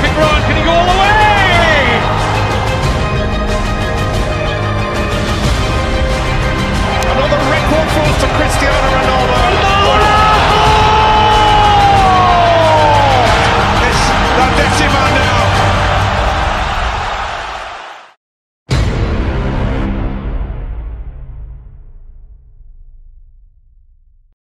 Kick Ryan, can he go all the way?